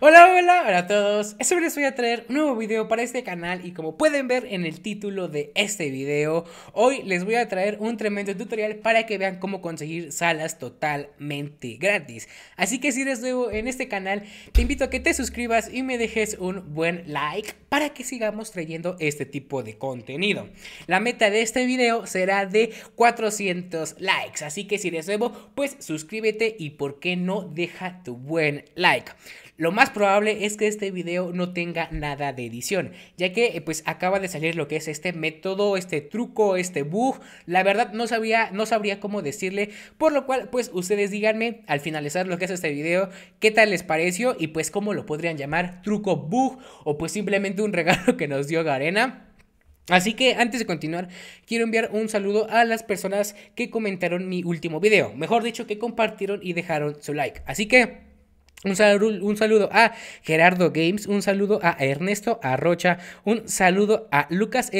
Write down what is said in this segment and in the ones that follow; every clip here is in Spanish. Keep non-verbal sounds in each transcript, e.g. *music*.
Hola, hola, hola a todos. Hoy les voy a traer un nuevo video para este canal y como pueden ver en el título de este video, hoy les voy a traer un tremendo tutorial para que vean cómo conseguir salas totalmente gratis. Así que si eres nuevo en este canal, te invito a que te suscribas y me dejes un buen like para que sigamos trayendo este tipo de contenido. La meta de este video será de 400 likes, así que si eres nuevo, pues suscríbete y por qué no deja tu buen like. Lo más probable es que este video no tenga nada de edición, ya que eh, pues acaba de salir lo que es este método, este truco, este bug. La verdad no sabía, no sabría cómo decirle, por lo cual pues ustedes díganme al finalizar lo que es este video qué tal les pareció y pues cómo lo podrían llamar, truco, bug o pues simplemente un regalo que nos dio Garena. Así que antes de continuar, quiero enviar un saludo a las personas que comentaron mi último video, mejor dicho, que compartieron y dejaron su like. Así que un saludo, un saludo, a Gerardo Games, un saludo a Ernesto Arrocha, un saludo a Lucas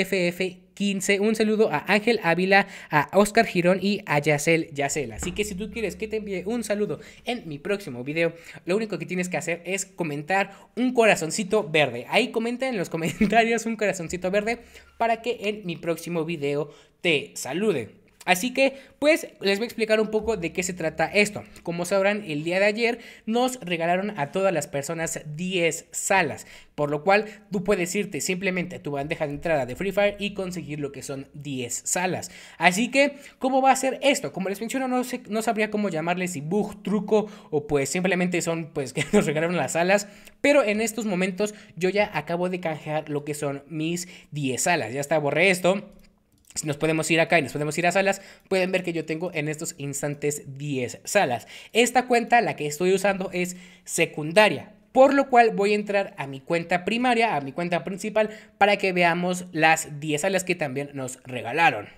FF15, un saludo a Ángel Ávila, a Oscar Girón y a Yacel Yacel. Así que si tú quieres que te envíe un saludo en mi próximo video, lo único que tienes que hacer es comentar un corazoncito verde. Ahí comenta en los *laughs* comentarios un corazoncito verde para que en mi próximo video te salude. Así que, pues, les voy a explicar un poco de qué se trata esto. Como sabrán, el día de ayer nos regalaron a todas las personas 10 salas, por lo cual tú puedes irte simplemente a tu bandeja de entrada de Free Fire y conseguir lo que son 10 salas. Así que, ¿cómo va a ser esto? Como les menciono, no, sé, no sabría cómo llamarle si bug, truco o pues simplemente son pues *laughs* que nos regalaron las salas, pero en estos momentos yo ya acabo de canjear lo que son mis 10 salas. Ya está, borré esto si nos podemos ir acá y nos podemos ir a salas, pueden ver que yo tengo en estos instantes 10 salas. Esta cuenta, la que estoy usando, es secundaria. Por lo cual voy a entrar a mi cuenta primaria, a mi cuenta principal, para que veamos las 10 salas que también nos regalaron.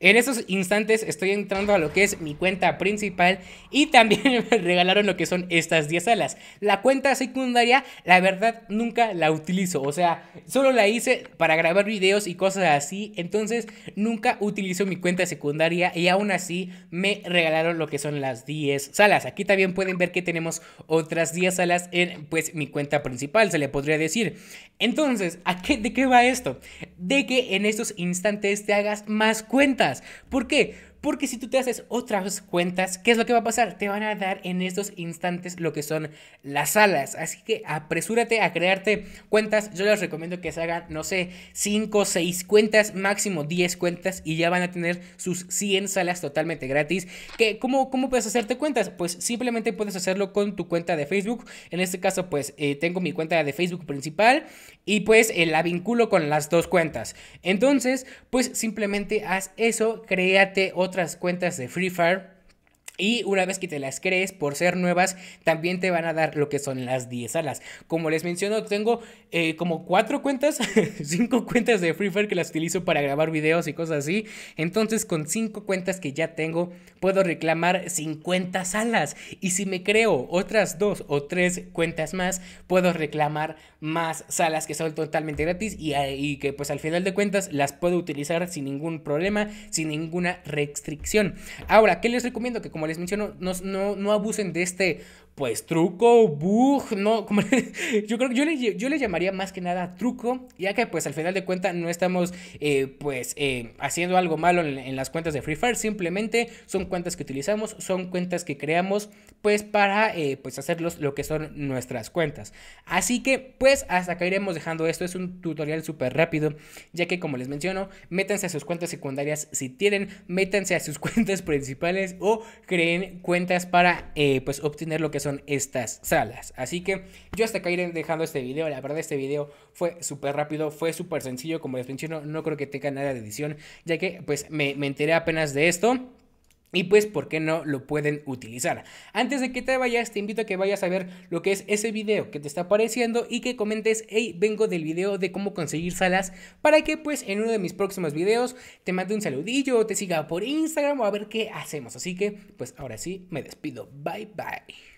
En estos instantes estoy entrando a lo que es mi cuenta principal y también *laughs* me regalaron lo que son estas 10 salas. La cuenta secundaria, la verdad, nunca la utilizo. O sea, solo la hice para grabar videos y cosas así. Entonces, nunca utilizo mi cuenta secundaria y aún así me regalaron lo que son las 10 salas. Aquí también pueden ver que tenemos otras 10 salas en pues mi cuenta principal, se le podría decir. Entonces, ¿a qué, ¿de qué va esto? De que en estos instantes te hagas más ¿Por qué? Porque si tú te haces otras cuentas, ¿qué es lo que va a pasar? Te van a dar en estos instantes lo que son las salas. Así que apresúrate a crearte cuentas. Yo les recomiendo que se hagan, no sé, 5, 6 cuentas, máximo 10 cuentas y ya van a tener sus 100 salas totalmente gratis. ¿Qué, cómo, ¿Cómo puedes hacerte cuentas? Pues simplemente puedes hacerlo con tu cuenta de Facebook. En este caso, pues eh, tengo mi cuenta de Facebook principal y pues eh, la vinculo con las dos cuentas. Entonces, pues simplemente haz eso, créate otra otras cuentas de Free Fire y una vez que te las crees, por ser nuevas, también te van a dar lo que son las 10 salas. Como les menciono, tengo eh, como 4 cuentas, *laughs* 5 cuentas de Free Fire que las utilizo para grabar videos y cosas así. Entonces, con 5 cuentas que ya tengo, puedo reclamar 50 salas. Y si me creo otras 2 o 3 cuentas más, puedo reclamar más salas que son totalmente gratis y, y que pues al final de cuentas las puedo utilizar sin ningún problema, sin ninguna restricción. Ahora, ¿qué les recomiendo? Que como les menciono, no, no, no abusen de este pues truco, bug, no, *laughs* como, yo creo que yo le, yo le llamaría más que nada truco, ya que pues al final de cuentas no estamos eh, pues eh, haciendo algo malo en, las cuentas de Free Fire, simplemente son cuentas que utilizamos, son cuentas que creamos pues para eh, pues hacerlos lo que son nuestras cuentas. Así que pues hasta acá iremos dejando esto, es un tutorial súper rápido, ya que como les menciono, métanse a sus cuentas secundarias si tienen, métanse a sus *laughs* cuentas principales o creen cuentas para pues obtener lo que son estas salas. Así que yo hasta acá iré dejando este video. La verdad este video fue súper rápido, fue súper sencillo. Como les menciono, no creo que tenga nada de edición, ya que pues me, me enteré apenas de esto. Y pues, ¿por qué no lo pueden utilizar? Antes de que te vayas, te invito a que vayas a ver lo que es ese video que te está apareciendo y que comentes, hey, vengo del video de cómo conseguir salas para que pues en uno de mis próximos videos te mande un saludillo, te siga por Instagram o a ver qué hacemos. Así que, pues ahora sí, me despido. Bye bye.